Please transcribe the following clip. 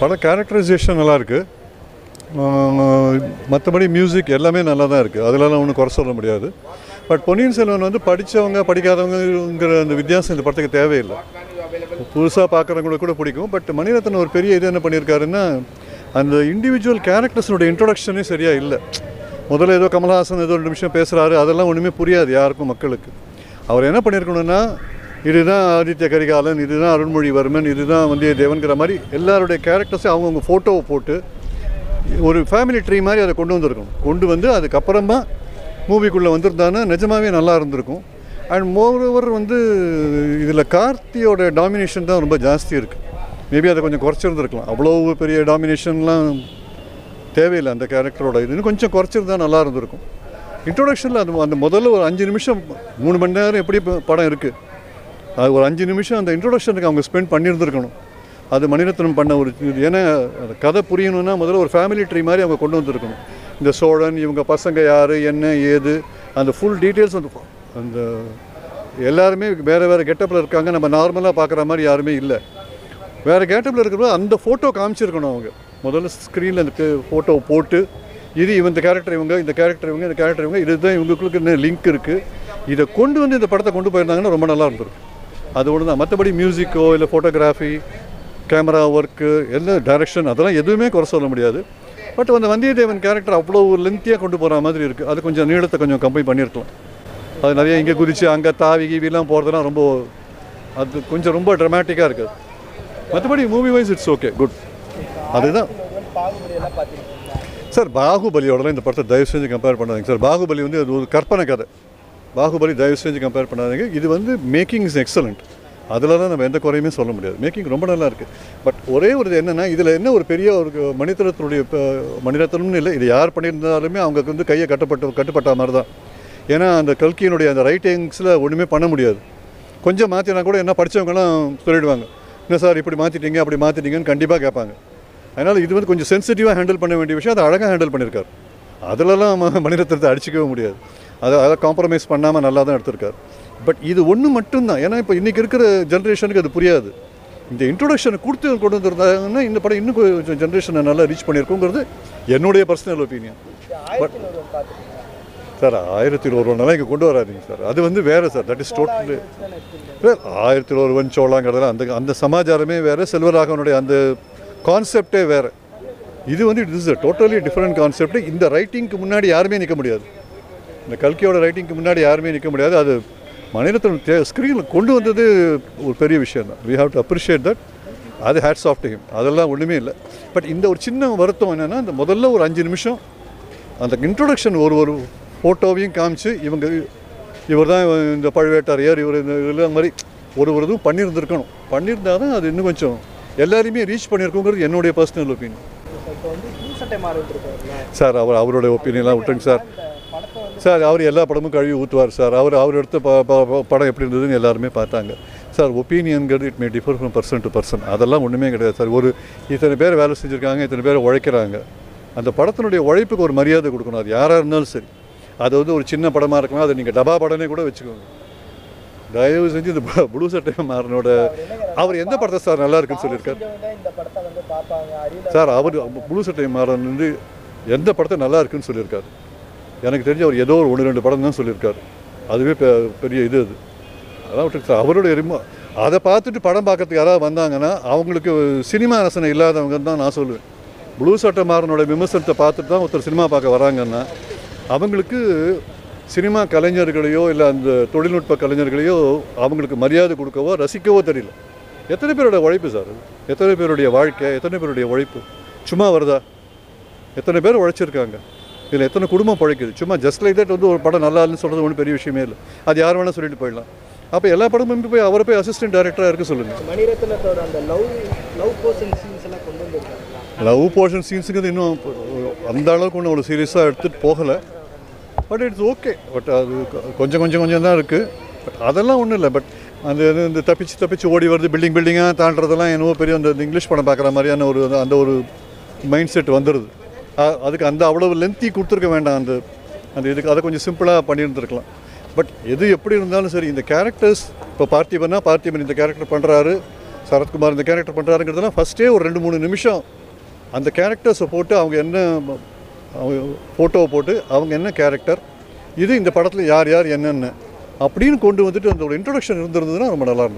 படம் கேரக்டரைசேஷன் நல்லாயிருக்கு மற்றபடி மியூசிக் எல்லாமே நல்லா தான் இருக்குது அதிலலாம் ஒன்றும் குறை சொல்ல முடியாது. பட் பொன்னியின் செல்வன் வந்து படித்தவங்க படிக்காதவங்கிற அந்த வித்தியாசம் இந்த படத்துக்கு தேவையில்லை. புதுசாக பார்க்குறவங்களுக்கு கூட பிடிக்கும். பட் மணிரத்னம் ஒரு பெரிய இது என்ன பண்ணியிருக்காருன்னா அந்த இண்டிவிஜுவல் கேரக்டர்ஸோட இன்ட்ரொடக்ஷனே சரியாக இல்லை. முதல்ல ஏதோ கமல்ஹாசன் ஏதோ ரெண்டு நிமிஷம் பேசுகிறாரு அதெல்லாம் ஒன்றுமே புரியாது யாருக்கும் மக்களுக்கு. அவர் என்ன பண்ணியிருக்கணும்னா இதுதான் ஆதித்ய கரிகாலன் இதுதான் அருண்மொழிவர்மன் இதுதான் வந்தியத்தேவன்கிற மாதிரி எல்லாருடைய கேரக்டர்ஸையும் அவங்கவுங்க ஃபோட்டோவை போட்டு ஒரு ஃபேமிலி ட்ரீ மாதிரி அதை கொண்டு வந்திருக்கணும். கொண்டு வந்து அதுக்கப்புறமா மூவிக்குள்ளே வந்திருந்தான்னா நிஜமாகவே நல்லா இருந்திருக்கும். அண்ட் மோரோவர் வந்து இதில் கார்த்தியோட டாமினேஷன் தான் ரொம்ப ஜாஸ்தி இருக்குது மேபி அதை கொஞ்சம் குறைச்சிருந்துருக்கலாம். அவ்வளோ பெரிய டாமினேஷன்லாம் தேவையில்லை அந்த கேரக்டரோட இது இன்னும் கொஞ்சம் குறைச்சிருந்தா நல்லா இருந்திருக்கும். இன்ட்ரோடக்ஷனில் அது அந்த முதல்ல ஒரு அஞ்சு நிமிஷம் மூணு மணி நேரம் எப்படி படம் இருக்குது அது ஒரு அஞ்சு நிமிஷம் அந்த இன்ட்ரொடக்ஷனுக்கு அவங்க ஸ்பெண்ட் பண்ணியிருந்துருக்கணும். அது மணிரத்னம் பண்ண ஒரு இது. ஏன்னா அந்த கதை புரியணும்னா முதல்ல ஒரு ஃபேமிலி ட்ரீ மாதிரி அவங்க கொண்டு வந்திருக்கணும். இந்த சோழன் இவங்க பசங்க யார் என்ன ஏது அந்த ஃபுல் டீட்டெயில்ஸ் வந்து அந்த எல்லாருமே வேறு வேறு கெட்டப்பில் இருக்காங்க. நம்ம நார்மலாக பார்க்குற மாதிரி யாருமே இல்லை. வேறு கேட்டப்பில் இருக்கிறப்ப அந்த ஃபோட்டோ காமிச்சிருக்கணும் அவங்க. முதல்ல ஸ்க்ரீனில் அந்த ஃபோட்டோ போட்டு இது இந்த கேரக்டர் இவங்க இந்த கேரக்டர் இவங்க இந்த கேரக்டர் இவங்க இதுதான் இவங்களுக்குள்ள என்ன லிங்க் இருக்குது இதை கொண்டு வந்து இந்த படத்தை கொண்டு போயிருந்தாங்கன்னா ரொம்ப நல்லா இருந்திருக்கும். அது ஒன்று தான் மற்றபடி மியூசிக்கோ இல்லை ஃபோட்டோகிராஃபி கேமரா ஒர்க்கு எல்லாம் டைரக்ஷன் அதெல்லாம் எதுவுமே குறை சொல்ல முடியாது. பட் அந்த வந்தியத்தேவன் கேரக்டர் அவ்வளோ லென்த்தியாக கொண்டு போகிற மாதிரி இருக்குது அது கொஞ்சம் நீளத்தை கொஞ்சம் கம்மி பண்ணியிருக்கலாம். அது நிறைய இங்கே குதிச்சு அங்கே தாவி கீவிலாம் போகிறதுலாம் ரொம்ப அது கொஞ்சம் ரொம்ப ட்ரமாட்டிக்காக இருக்குது மற்றபடி movie wise it's okay good அதுதான். சார் பாகுபலியோடலாம் இந்த படத்தை தயவு செஞ்சு கம்பேர் பண்ணாதீங்க. சார் பாகுபலி வந்து அது ஒரு கற்பனை கதை. பாகுபலி தயவு செஞ்சு கம்பேர் பண்ணாதீங்க. இது வந்து மேக்கிங் இஸ் எக்ஸலண்ட் அதில் தான் நம்ம எந்த குறையுமே சொல்ல முடியாது. மேக்கிங் ரொம்ப நல்லா இருக்குது பட் ஒரே ஒரு இது என்னென்னா இதில் என்ன ஒரு பெரிய ஒரு மணித்தனத்தினுடைய இப்போ இல்லை. இது யார் பண்ணியிருந்தாலுமே அவங்களுக்கு வந்து கையை கட்டப்பட்டு கட்டுப்பட்ட மாதிரி தான் ஏன்னா அந்த கல்கியினுடைய அந்த ரைட்டிங்ஸில் ஒன்றுமே பண்ண முடியாது. கொஞ்சம் மாற்றினா கூட என்ன படித்தவங்கலாம் சொல்லிடுவாங்க. என்ன சார் இப்படி மாற்றிட்டீங்க அப்படி மாற்றிட்டீங்கன்னு கண்டிப்பாக கேட்பாங்க. அதனால் இது வந்து கொஞ்சம் சென்சிட்டிவாக ஹேண்டில் பண்ண வேண்டிய விஷயம். அதை அழகாக ஹேண்டில் பண்ணியிருக்காரு. அதிலலாம் ம- மணிரத்னத்தை அடிச்சிக்கவே முடியாது. அதை அதை காம்ப்ரமைஸ் பண்ணாமல் நல்லா தான் எடுத்திருக்காரு. பட் இது ஒன்று மட்டும்தான். ஏன்னா இப்போ இன்றைக்கி இருக்கிற ஜென்ரேஷனுக்கு அது புரியாது. இந்த இன்ட்ரொடக்ஷனை கொடுத்து கொண்டு வந்துருந்தாங்கன்னா இந்த படம் இன்னும் கொஞ்சம் ஜென்ரேஷனை நல்லா ரீச் பண்ணியிருக்குங்கிறது என்னுடைய பர்சனல் ஒப்பீனியன் பட் சார் ஆயிரத்தி ஒருவனால இங்கே கொண்டு வராதீங்க சார். அது வந்து வேறு sir. That is totally sir ஆயிரத்தி ஒருவன் சோழாங்கிறதுல அந்த அந்த சமாச்சாரமே வேறு. செல்வராகவனுடைய அந்த கான்செப்டே வேறு. இது வந்து it is totally different concept இந்த ரைட்டிங்க்கு முன்னாடி யாருமே நிற்க முடியாது. இந்த கல்கியோட ரைட்டிங்க்கு முன்னாடி யாருமே நிற்க முடியாது. அது மணிரத்னம் ஸ்க்ரீனில் கொண்டு வந்தது ஒரு பெரிய விஷயம் தான். We have to appreciate that அது ஹேட்ஸ் ஆஃப் டு ஹிம் அதெல்லாம் ஒன்றுமே இல்லை. பட் இந்த ஒரு சின்ன வருத்தம் என்னென்னா இந்த முதல்ல ஒரு அஞ்சு நிமிஷம் அந்த இன்ட்ரோடக்ஷன் ஒரு ஒரு ஃபோட்டோவையும் காமிச்சு இவங்க இவர் தான் இந்த பழுவேட்டரையர் இவர் இந்த இதெல்லாம் மாதிரி ஒரு ஒரு இதுவும் பண்ணியிருந்திருக்கணும். பண்ணியிருந்தால் தான் அது இன்னும் கொஞ்சம் எல்லாரையுமே ரீச் பண்ணியிருக்கோங்கிறது என்னுடைய பர்சனல் ஒப்பீனியன் சார் அவர் அவருடைய ஒப்பீனியன்லாம் விட்டுருங்க சார். சார் அவர் எல்லா படமும் கழுவி ஊற்றுவார் சார். அவர் அவர் எடுத்த படம் எப்படி இருந்ததுன்னு எல்லாருமே பார்த்தாங்க. Sir ஒப்பீனியன்கிறது it may differ from person to person அதெல்லாம் ஒன்றுமே கிடையாது சார். ஒரு இத்தனை பேர் வேலை செஞ்சுருக்காங்க இத்தனை பேர் உழைக்கிறாங்க. அந்த படத்தினுடைய உழைப்புக்கு ஒரு மரியாதை கொடுக்கணும். அது யாராக இருந்தாலும் சரி. அது வந்து ஒரு சின்ன படமாக இருக்கலாம். அதை நீங்கள் டபா படமே கூட வச்சுக்கோங்க. தயவு செஞ்சு இந்த ப்ளூ சட்டை மாறனோட அவர் எந்த படத்தை சார் நல்லா இருக்குன்னு சொல்லியிருக்காரு? சார் அவர் ப்ளூ சட்டை மாறன் வந்து எந்த படத்தை நல்லா இருக்குன்னு சொல்லியிருக்காரு. எனக்கு தெரிஞ்ச அவர் ஏதோ ஒரு ஒன்று ரெண்டு படம் தான் சொல்லியிருக்காரு. அதுவே பெ- பெரிய இது அது. அதான் விட்டுருக்கு சார் அவருடைய ரிமோ அதை பார்த்துட்டு படம் பார்க்கறதுக்கு யாராவது வந்தாங்கன்னா அவங்களுக்கு சினிமா ரசனை இல்லாதவங்க தான் நான் சொல்லுவேன். ப்ளூ சட்டமாரனோட விமர்சனத்தை பார்த்துட்டு தான் ஒருத்தர் சினிமா பார்க்க வராங்கன்னா அவங்களுக்கு சினிமா கலைஞர்களையோ இல்லை அந்த தொழில்நுட்ப கலைஞர்களையோ அவங்களுக்கு மரியாதை கொடுக்கவோ ரசிக்கவோ தெரியல. எத்தனை பேரோட உழைப்பு சார் எத்தனை பேருடைய வாழ்க்கை எத்தனை பேருடைய உழைப்பு? சும்மா வருதா? எத்தனை பேர் உழைச்சிருக்காங்க? இதில் எத்தனை குடும்பம் பழைக்குது சும்மா ஜஸ்ட் லைக் தட் வந்து ஒரு படம் நல்லா இல்லைன்னு சொல்கிறது ஒன்றும் பெரிய விஷயமே இல்லை. அது யார் வேணால் சொல்லிட்டு போயிடலாம். அப்போ எல்லா படமும் போய் அவரை போய் அசிஸ்டன்ட் டைரக்டராக இருக்க சொல்லுங்கள் மணிரத்னத்தோட அந்த லவ் லவ் போர்ஷன் சீன்ஸ் எல்லாம் கொண்டு வந்திருக்காங்களா? லவ் போர்ஷன் சீன்ஸுங்கிறது இன்னும் அந்த அளவுக்கு ஒன்றும் அவ்வளோ சீரியஸாக எடுத்துகிட்டு போகலை. பட் இட்ஸ் ஓகே பட் அது கொஞ்சம் கொஞ்சம் கொஞ்சம் தான் இருக்குது பட் அதெல்லாம் ஒன்றும் இல்லை. பட் அந்த இந்த தப்பிச்சு தப்பிச்சு ஓடி வருது பில்டிங் பில்டிங்காக தாண்டறதெல்லாம் என்னவோ பெரிய அந்த இங்கிலீஷ் படம் பார்க்குற மாதிரியான ஒரு அந்த ஒரு மைண்ட் செட் வந்துடுது அதுக்கு அந்த அவ்வளவு லென்த்தி கொடுத்துருக்க வேண்டாம் அந்த அந்த இதுக்கு. அதை கொஞ்சம் சிம்பிளாக பண்ணியிருந்துருக்கலாம். பட் எது எப்படி இருந்தாலும் சரி இந்த கேரக்டர்ஸ் இப்போ பார்த்திபன்னா பார்த்திபன் இந்த கேரக்டர் பண்ணுறாரு சரத்குமார் இந்த கேரக்டர் பண்ணுறாருங்கிறதுலாம் ஃபஸ்ட்டே ஒரு ரெண்டு மூணு நிமிஷம். அந்த கேரக்டர்ஸை போட்டு அவங்க என்ன அவங்க ஃபோட்டோவை போட்டு அவங்க என்ன கேரக்டர் இது இந்த படத்தில் யார் யார் என்னென்ன அப்படின்னு கொண்டு வந்துட்டு அந்த ஒரு இன்ட்ரொடக்ஷன் இருந்திருந்ததுன்னா ரொம்ப நல்லா இருந்திருக்கும்.